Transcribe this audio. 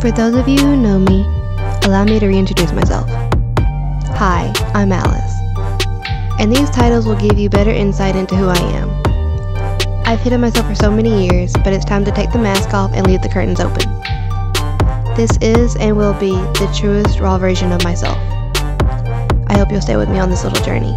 For those of you who know me, allow me to reintroduce myself. Hi, I'm Alice, and these titles will give you better insight into who I am. I've hidden myself for so many years, but it's time to take the mask off and leave the curtains open. This is and will be the truest, raw version of myself. I hope you'll stay with me on this little journey.